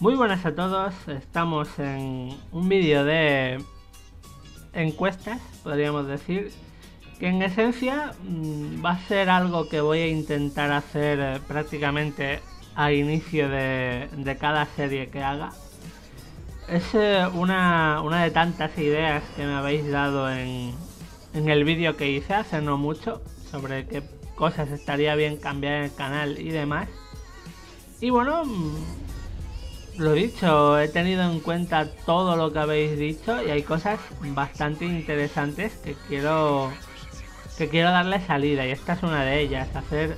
Muy buenas a todos, estamos en un vídeo de encuestas, podríamos decir, que en esencia mm, va a ser algo que voy a intentar hacer eh, prácticamente a inicio de, cada serie que haga. Es eh, una, de tantas ideas que me habéis dado en, en el vídeo que hice hace no mucho sobre qué cosas estaría bien cambiar en el canal y demás. Y bueno, mm, lo dicho, he tenido en cuenta todo lo que habéis dicho y hay cosas bastante interesantes que quiero que quiero darle salida y esta es una de ellas, hacer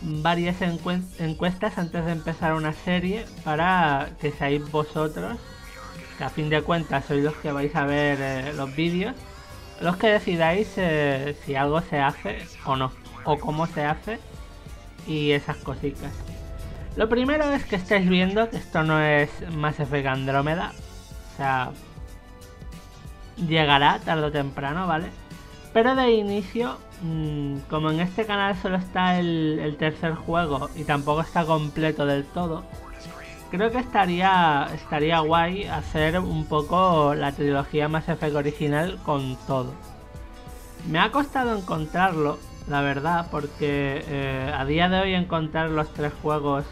varias encuestas antes de empezar una serie para que seáis vosotros, que a fin de cuentas sois los que vais a ver eh, los vídeos, los que decidáis eh, si algo se hace o no, o cómo se hace y esas cositas. Lo primero es que estáis viendo que esto no es Mass Effect Andrómeda. O sea, llegará tarde o temprano, ¿vale? Pero de inicio, mm, como en este canal solo está el, tercer juego y tampoco está completo del todo, creo que estaría, estaría guay hacer un poco la trilogía Mass Effect original con todo. Me ha costado encontrarlo, la verdad, porque eh, a día de hoy encontrar los tres juegos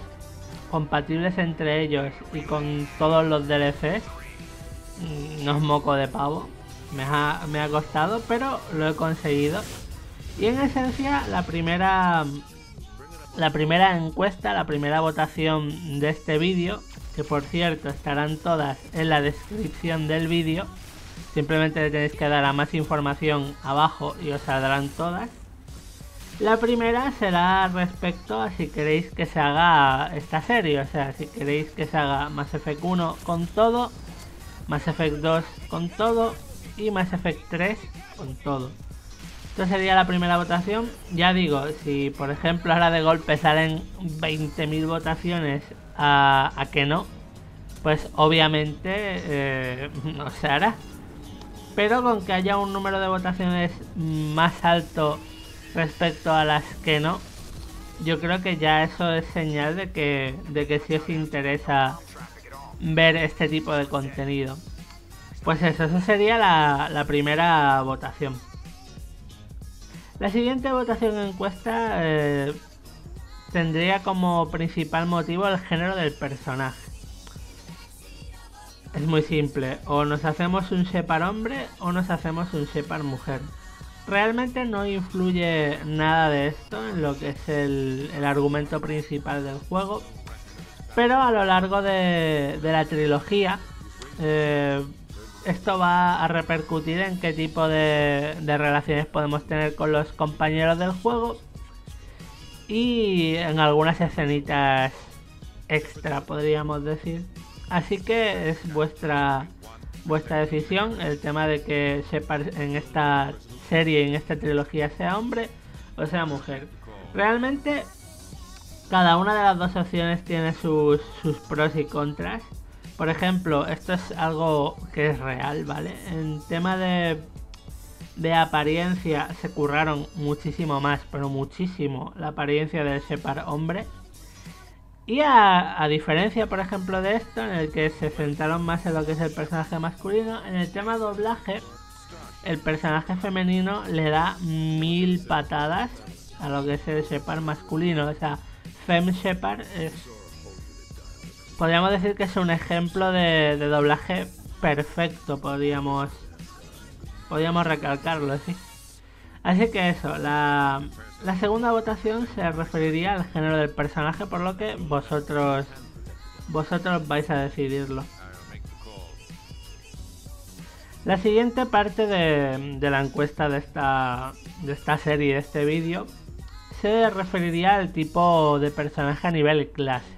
compatibles entre ellos y con todos los DLCs, mm, no es moco de pavo. Me ha, me ha costado, pero lo he conseguido. Y en esencia, la primera, la primera encuesta, la primera votación de este vídeo, que por cierto estarán todas en la descripción del vídeo, simplemente le tenéis que dar a más información abajo y os saldrán todas. La primera será respecto a si queréis que se haga esta serie, o sea, si queréis que se haga Mass Effect 1 con todo, Mass Effect 2 con todo y Mass Effect 3 con todo. Esta sería la primera votación. Ya digo, si por ejemplo ahora de golpe salen 20.000 votaciones a, que no, pues obviamente eh, no se hará. Pero con que haya un número de votaciones más alto respecto a las que no, yo creo que ya eso es señal de que, de que sí os interesa ver este tipo de contenido. Pues eso, esa sería la, primera votación. La siguiente votación encuesta eh, tendría como principal motivo el género del personaje. Es muy simple, o nos hacemos un Shepard hombre o nos hacemos un Shepard mujer realmente no influye nada de esto en lo que es el, argumento principal del juego. Pero a lo largo de, la trilogía, eh, esto va a repercutir en qué tipo de, relaciones podemos tener con los compañeros del juego. Y en algunas escenitas extra, podríamos decir. Así que es vuestra vuestra decisión el tema de que en esta serie, en esta trilogía, sea hombre o sea mujer. Realmente cada una de las dos opciones tiene sus, pros y contras. Por ejemplo, esto es algo que es real, ¿vale? En tema de, de apariencia se curraron muchísimo más, pero muchísimo, la apariencia del Shepard hombre. Y a, a, diferencia, por ejemplo, de esto, en el que se centraron más en lo que es el personaje masculino, en el tema doblaje el personaje femenino le da mil patadas a lo que es el Shepard masculino. O sea, Fem Shepard es. Podríamos decir que es un ejemplo de, doblaje perfecto, podríamos. Podríamos recalcarlo, sí. Así que eso, la, la segunda votación se referiría al género del personaje, por lo que vosotros vosotros vais a decidirlo. La siguiente parte de, la encuesta de esta, serie, de este vídeo, se referiría al tipo de personaje a nivel clase.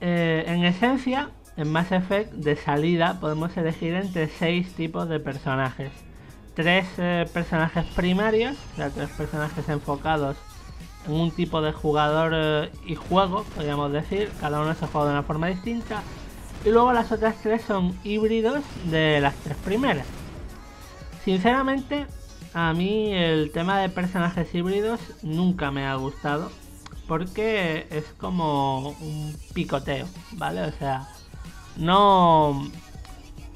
Eh, en esencia, en Mass Effect de salida podemos elegir entre seis tipos de personajes. Tres eh, personajes primarios, o sea, tres personajes enfocados en un tipo de jugador eh, y juego, podríamos decir, cada uno se juega de una forma distinta y luego las otras tres son híbridos de las tres primeras. Sinceramente, a mí el tema de personajes híbridos nunca me ha gustado. porque es como un picoteo, ¿vale? O sea, no,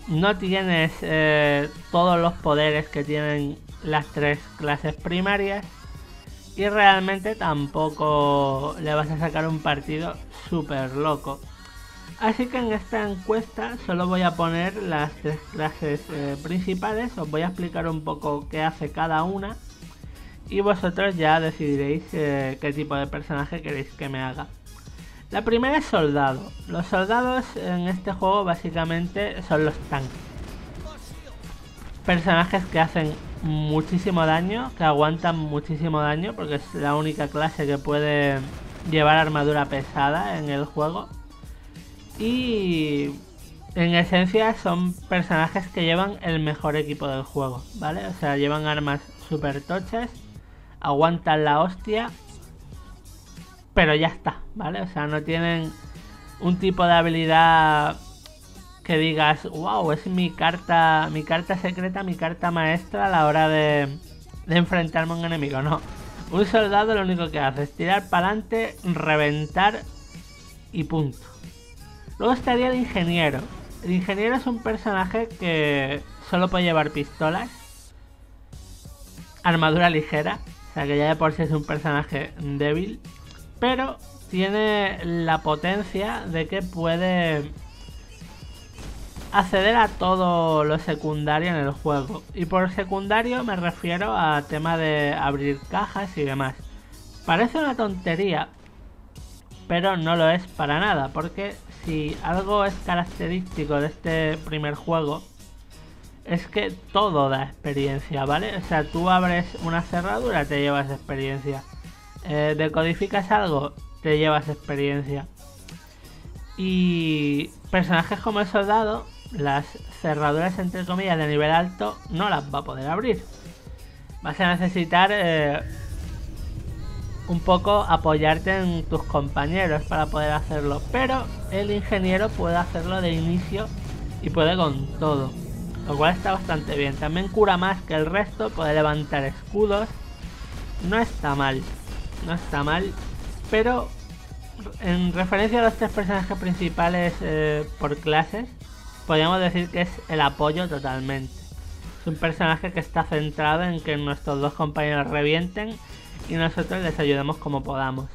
no tienes eh, todos los poderes que tienen las tres clases primarias y realmente tampoco le vas a sacar un partido súper loco. Así que en esta encuesta solo voy a poner las tres clases eh, principales, os voy a explicar un poco qué hace cada una y vosotros ya decidiréis eh, qué tipo de personaje queréis que me haga. La primera es soldado. Los soldados en este juego básicamente son los tanques. Personajes que hacen muchísimo daño, que aguantan muchísimo daño, porque es la única clase que puede llevar armadura pesada en el juego. Y en esencia son personajes que llevan el mejor equipo del juego, ¿vale? O sea, llevan armas super tochas, aguantan la hostia, pero ya está, ¿vale? O sea, no tienen un tipo de habilidad que digas, wow, es mi carta, mi carta secreta, mi carta maestra a la hora de, de enfrentarme a un enemigo, no. Un soldado lo único que hace es tirar para adelante, reventar y punto. Luego estaría el ingeniero. El ingeniero es un personaje que solo puede llevar pistolas, armadura ligera, o sea que ya de por sí es un personaje débil, pero tiene la potencia de que puede acceder a todo lo secundario en el juego. Y por secundario me refiero a tema de abrir cajas y demás. Parece una tontería, pero no lo es para nada, porque si algo es característico de este primer juego, es que todo da experiencia, ¿vale? O sea, tú abres una cerradura, te llevas experiencia. Eh, decodificas algo, te llevas experiencia. Y personajes como el soldado, las cerraduras entre comillas de nivel alto no las va a poder abrir. Vas a necesitar eh, un poco apoyarte en tus compañeros para poder hacerlo. Pero el ingeniero puede hacerlo de inicio y puede con todo. Lo cual está bastante bien. También cura más que el resto, puede levantar escudos. No está mal. No está mal. Pero en referencia a los tres personajes principales eh, por clases, podríamos decir que es el apoyo totalmente. Es un personaje que está centrado en que nuestros dos compañeros revienten y nosotros les ayudemos como podamos.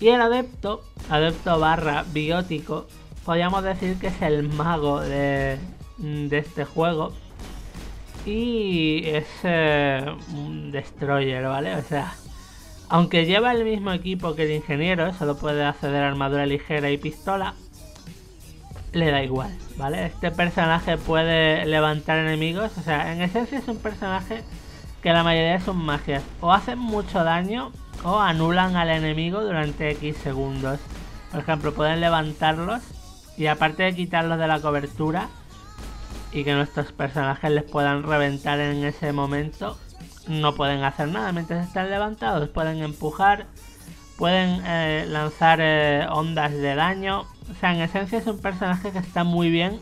Y el adepto, adepto barra biótico, podríamos decir que es el mago de, de este juego. Y es eh, un destroyer, ¿vale? O sea, aunque lleva el mismo equipo que el ingeniero, solo puede acceder a armadura ligera y pistola, le da igual, ¿vale? Este personaje puede levantar enemigos, o sea, en esencia es un personaje que la mayoría son magias, o hacen mucho daño o anulan al enemigo durante X segundos. Por ejemplo, pueden levantarlos y aparte de quitarlos de la cobertura y que nuestros personajes les puedan reventar en ese momento, no pueden hacer nada mientras están levantados. Pueden empujar, pueden eh, lanzar eh, ondas de daño. O sea, en esencia es un personaje que está muy bien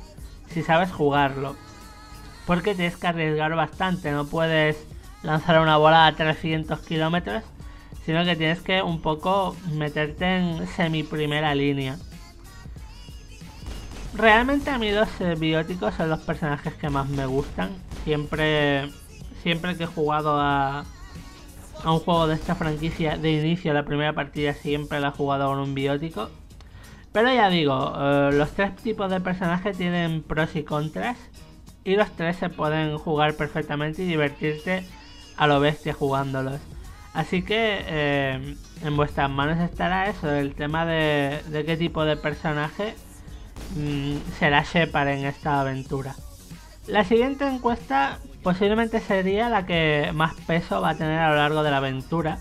si sabes jugarlo. Porque tienes que arriesgar bastante, no puedes lanzar una bola a 300 kilómetros, sino que tienes que un poco meterte en semi primera línea. Realmente a mí los bióticos son los personajes que más me gustan. Siempre siempre que he jugado a, a un juego de esta franquicia de inicio, la primera partida siempre la he jugado con un biótico. Pero ya digo, eh, los tres tipos de personajes tienen pros y contras. Y los tres se pueden jugar perfectamente y divertirte a lo bestia jugándolos. Así que eh, en vuestras manos estará eso, el tema de, de qué tipo de personaje mm, será Shepard en esta aventura. La siguiente encuesta posiblemente sería la que más peso va a tener a lo largo de la aventura.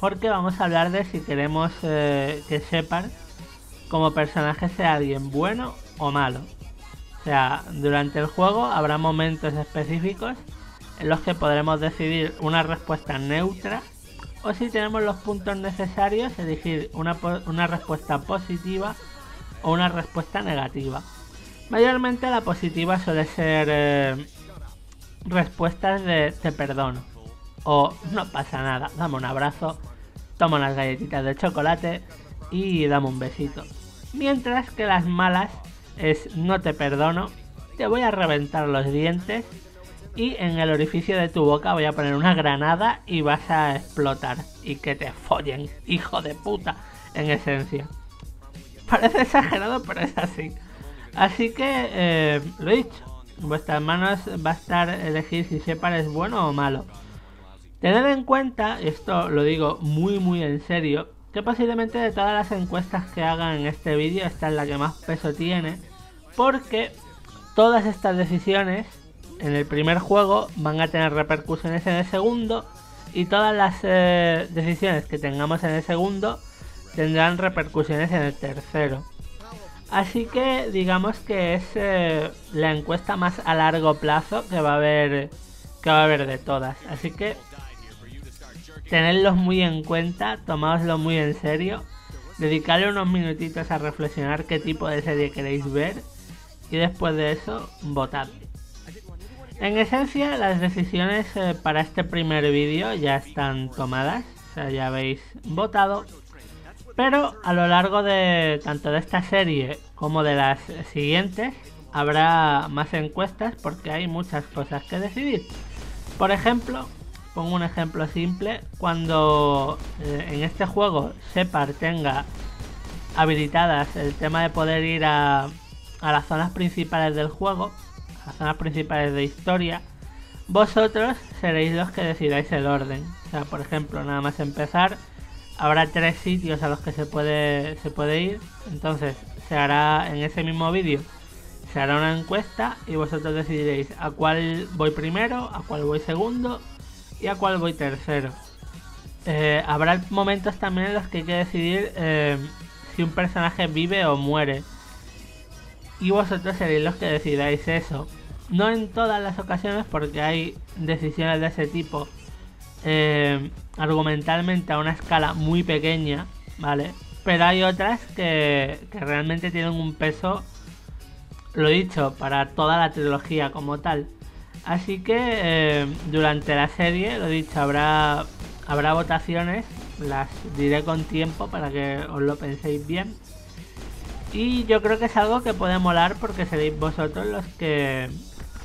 Porque vamos a hablar de si queremos eh, que Shepard como personaje sea alguien bueno o malo. O sea, durante el juego habrá momentos específicos en los que podremos decidir una respuesta neutra o si tenemos los puntos necesarios elegir una, una respuesta positiva o una respuesta negativa. Mayormente la positiva suele ser eh, respuestas de te perdono o no pasa nada, dame un abrazo toma unas galletitas de chocolate y dame un besito. Mientras que las malas es no te perdono, te voy a reventar los dientes y en el orificio de tu boca voy a poner una granada y vas a explotar. Y que te follen, hijo de puta, en esencia. Parece exagerado, pero es así. Así que, eh, lo he dicho, en vuestras manos va a estar elegir si Shepard es bueno o malo. Tened en cuenta, y esto lo digo muy muy en serio, que posiblemente de todas las encuestas que hagan en este vídeo, esta es la que más peso tiene, porque todas estas decisiones en el primer juego van a tener repercusiones en el segundo y todas las eh, decisiones que tengamos en el segundo tendrán repercusiones en el tercero. Así que digamos que es eh, la encuesta más a largo plazo que va a haber que va a haber de todas. Así que tenedlos muy en cuenta, tomadlo muy en serio, dedicarle unos minutitos a reflexionar qué tipo de serie queréis ver y después de eso votad. En esencia, las decisiones eh, para este primer vídeo ya están tomadas, ya habéis votado. Pero a lo largo de tanto de esta serie como de las siguientes, habrá más encuestas porque hay muchas cosas que decidir. Por ejemplo, pongo un ejemplo simple, cuando eh, en este juego Shepard tenga habilitadas el tema de poder ir a las zonas principales del juego, las zonas principales de historia, vosotros seréis los que decidáis el orden. O sea, por ejemplo, nada más empezar, habrá tres sitios a los que se puede, se puede ir. Entonces, se hará en ese mismo vídeo, se hará una encuesta y vosotros decidiréis a cuál voy primero, a cuál voy segundo y a cuál voy tercero. Eh, habrá momentos también en los que hay que decidir eh, si un personaje vive o muere y vosotros seréis los que decidáis eso. No en todas las ocasiones porque hay decisiones de ese tipo eh, argumentalmente a una escala muy pequeña, ¿vale? Pero hay otras que, realmente tienen un peso, lo dicho, para toda la trilogía como tal. Así que eh, durante la serie, lo dicho, habrá, habrá votaciones, las diré con tiempo para que os lo penséis bien. Y yo creo que es algo que puede molar porque seréis vosotros los que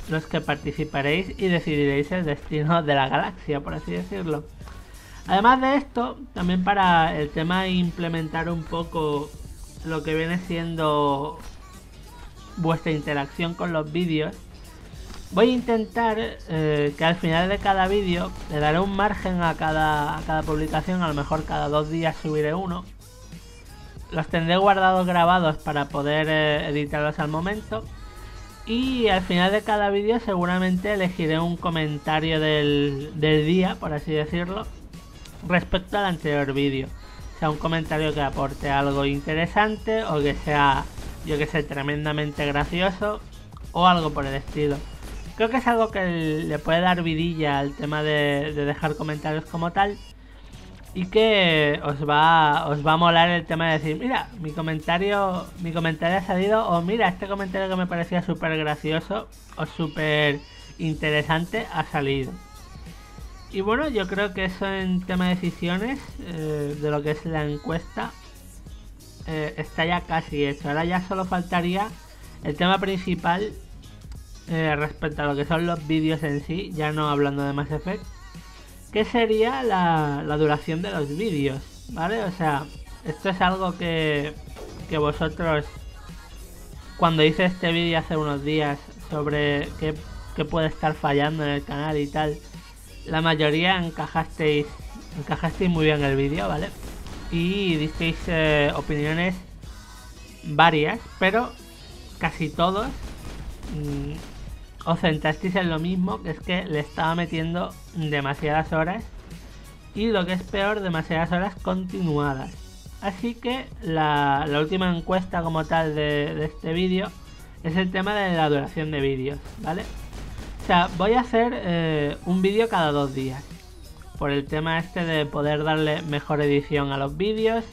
los que participaréis y decidiréis el destino de la galaxia, por así decirlo. Además de esto, también para el tema de implementar un poco lo que viene siendo vuestra interacción con los vídeos, voy a intentar eh, que al final de cada vídeo le daré un margen a cada, a cada publicación, a lo mejor cada dos días subiré uno los tendré guardados grabados para poder eh, editarlos al momento. Y al final de cada vídeo seguramente elegiré un comentario del, día, por así decirlo, respecto al anterior vídeo. Sea un comentario que aporte algo interesante o que sea, yo que sé, tremendamente gracioso o algo por el estilo. Creo que es algo que le puede dar vidilla al tema de dejar comentarios como tal y que os va os va a molar el tema de decir mira mi comentario mi comentario ha salido o mira este comentario que me parecía súper gracioso o súper interesante ha salido y bueno yo creo que eso en tema de decisiones eh, de lo que es la encuesta eh, está ya casi hecho. Ahora ya solo faltaría el tema principal eh, respecto a lo que son los vídeos en sí ya no hablando de Mass Effect ¿Qué sería la, duración de los vídeos, ¿vale? O sea, esto es algo que, que vosotros, cuando hice este vídeo hace unos días sobre qué, puede estar fallando en el canal y tal, la mayoría encajasteis, encajasteis muy bien el vídeo, ¿vale? Y disteis eh, opiniones varias, pero casi todos mm, os centrasteis en lo mismo, que es que le estaba metiendo demasiadas horas y lo que es peor, demasiadas horas continuadas. Así que la, última encuesta como tal de, este vídeo es el tema de la duración de vídeos, ¿vale? O sea, voy a hacer eh, un vídeo cada dos días. Por el tema este de poder darle mejor edición a los vídeos.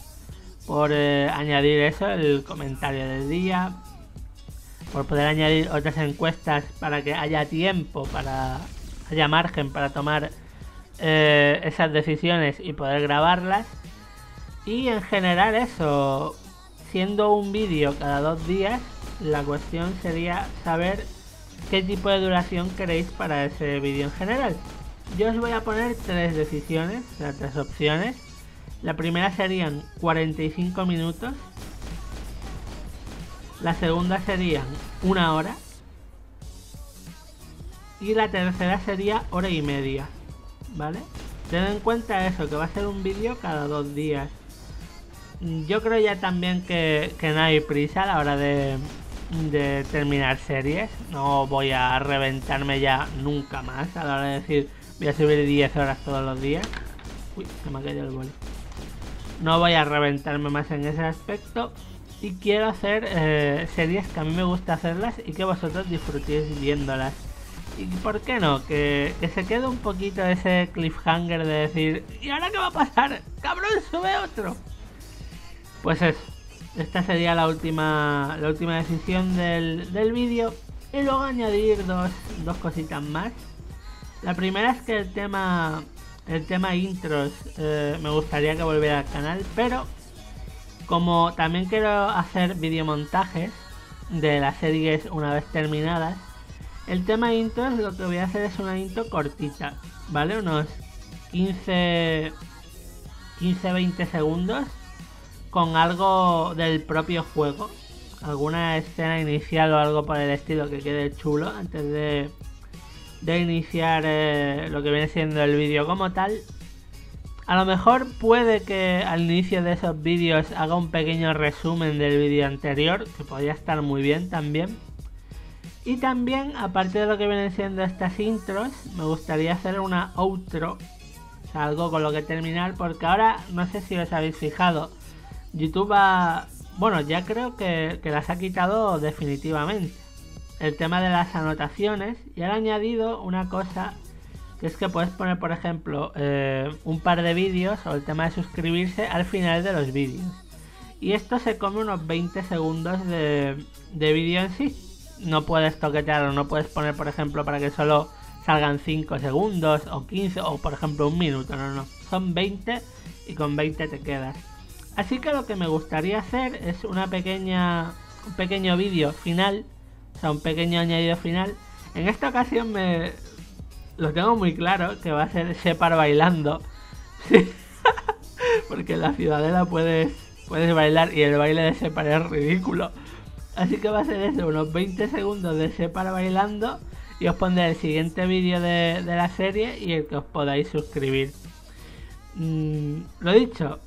Por eh, añadir eso, el comentario del día por poder añadir otras encuestas para que haya tiempo, para haya margen para tomar eh, esas decisiones y poder grabarlas. Y en general eso, siendo un vídeo cada dos días, la cuestión sería saber qué tipo de duración queréis para ese vídeo en general. Yo os voy a poner tres decisiones, sea, tres opciones. La primera serían 45 minutos. La segunda serían una hora. Y la tercera sería hora y media. ¿Vale? Ten en cuenta eso, que va a ser un vídeo cada dos días. Yo creo ya también que, que no hay prisa a la hora de, de terminar series. No voy a reventarme ya nunca más a la hora de decir voy a subir 10 horas todos los días. Uy, se me ha caído el boli. No voy a reventarme más en ese aspecto. Y quiero hacer eh, series que a mí me gusta hacerlas y que vosotros disfrutéis viéndolas. ¿Y por qué no? Que, que se quede un poquito ese cliffhanger de decir ¿Y ahora qué va a pasar? ¡Cabrón, sube otro! Pues eso esta sería la última, la última decisión del, del vídeo. Y luego añadir dos, dos, cositas más. La primera es que el tema, el tema intros eh, me gustaría que volviera al canal, pero como también quiero hacer videomontajes de las series una vez terminadas, el tema intros lo que voy a hacer es una intro cortita, ¿vale? Unos 15, 15-20 segundos con algo del propio juego. Alguna escena inicial o algo por el estilo que quede chulo antes de, de iniciar eh, lo que viene siendo el vídeo como tal. A lo mejor puede que al inicio de esos vídeos haga un pequeño resumen del vídeo anterior, que podría estar muy bien también. Y también, aparte de lo que vienen siendo estas intros, me gustaría hacer una outro, o sea, algo con lo que terminar, porque ahora no sé si os habéis fijado, YouTube ha... Bueno, ya creo que, las ha quitado definitivamente. El tema de las anotaciones y ha añadido una cosa que es que puedes poner, por ejemplo, eh, un par de vídeos o el tema de suscribirse al final de los vídeos. Y esto se come unos 20 segundos de, de vídeo en sí. No puedes toquetearlo, no puedes poner, por ejemplo, para que solo salgan 5 segundos o 15 o, por ejemplo, un minuto. No, no. Son 20 y con 20 te quedas. Así que lo que me gustaría hacer es una pequeña, un pequeño vídeo final, o sea, un pequeño añadido final. En esta ocasión me lo tengo muy claro que va a ser Shepard bailando. Porque en la ciudadela puedes, puedes bailar y el baile de Shepard es ridículo. Así que va a ser eso, unos 20 segundos de Shepard bailando y os pondré el siguiente vídeo de, la serie y el que os podáis suscribir. Mm, lo dicho,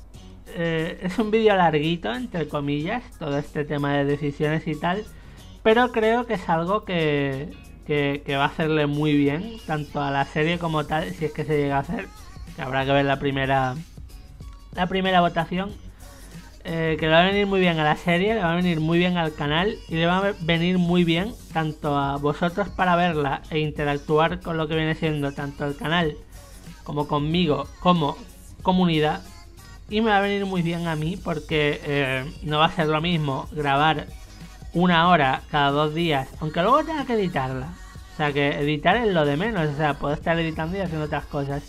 eh, es un vídeo larguito, entre comillas, todo este tema de decisiones y tal, pero creo que es algo que, que, va a hacerle muy bien, tanto a la serie como tal, si es que se llega a hacer, que habrá que ver la primera, la primera votación. Eh, que le va a venir muy bien a la serie, le va a venir muy bien al canal y le va a venir muy bien tanto a vosotros para verla e interactuar con lo que viene siendo tanto el canal como conmigo como comunidad y me va a venir muy bien a mí porque eh, no va a ser lo mismo grabar una hora cada dos días, aunque luego tenga que editarla. O sea que editar es lo de menos, o sea, puedo estar editando y haciendo otras cosas.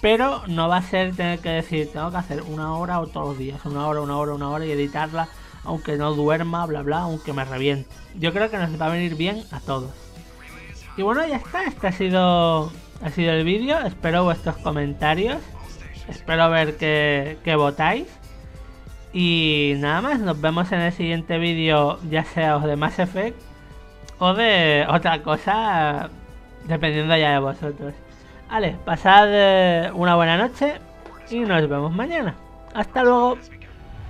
Pero no va a ser tener que decir, tengo que hacer una hora o todos los días, una hora, una hora, una hora y editarla, aunque no duerma, bla, bla, aunque me reviente. Yo creo que nos va a venir bien a todos. Y bueno, ya está, este ha sido, ha sido el vídeo, espero vuestros comentarios. Espero ver que, votáis. Y nada más, nos vemos en el siguiente vídeo, ya sea de Mass Effect o de otra cosa, dependiendo ya de vosotros. Vale, pasad eh, una buena noche y nos vemos mañana. Hasta luego.